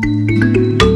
Música